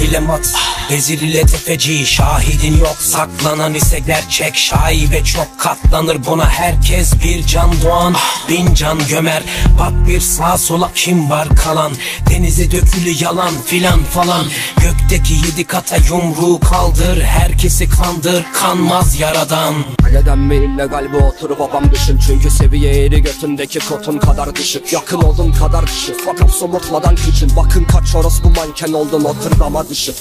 ile mat Vezir ile tefeci şahidin yok. Saklanan ise gerçek şaibe çok katlanır. Buna herkes bir can doğan Bin can gömer. Bak bir sağa sola kim var kalan? Denize dökülü yalan filan falan. Gökteki yedi kata yumruğu kaldır Herkesi kandır kanmaz yaradan. Neden mi illegal bu? Otur babam düşün. Çünkü seviye eğri götündeki kotun kadar düşük. Yakın oldum kadar düşük Fakat somurtmadan küçün Bakın kaç orospu manken oldun oturdama düşük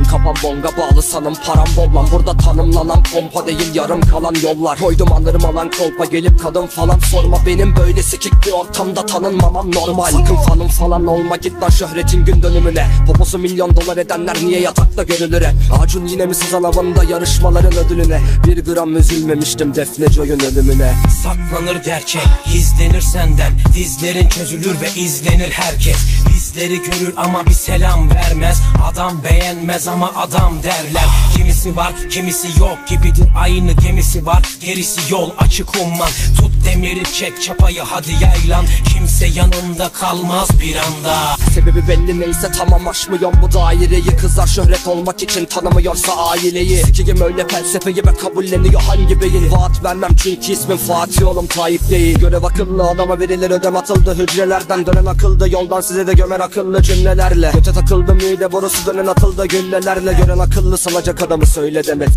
Halın kapan bonga bağlı sanım param bol lan Burada tanımlanan pompa değil yarım kalan yollar. Koydum anırım alan kolpa gelip kadın falan sorma. Benim böyle sikik bir ortamda tanınmamam normal. Sakın fanım falan olma git lan şöhretin gün dönümüne. Poposu milyon dolar edenler niye yatakta görülür hep Acun yine mi sızan havanda yarışmaların ödülüne? Bir gram üzülmemiştim Defne Joy'un ölümüne. Saklanır gerçek Gizlenir senden. Dizlerin çözülür ve izlenir herkes. Bizleri görür ama bir selam vermez. Adam beğenmez ama adam derler Kimisi var kimisi yok gibidir. Aynı gemisi var gerisi yol açık umman. Tut demiri çek çapayı hadi yaylan. Kimse yanında kalmaz bir anda Sebebi belli neyse tamam aşmıyorum. Bu daireyi Kızlar şöhret olmak için tanımıyorsa aileyi. Sikiyim öyle felsefeyi ve kabulleniyor hangi beyin Vaat vermem çünkü ismim Fatih oğlum Tayyip değil. Görev akıllı adama verilir ödem atıldı. Hücrelerden dönen akıldı yoldan size de gömer akıllı cümlelerle. Göte takıldım mide borusu dönen atıldı güllelerle. Gören akıllı salacak adamı söyle demet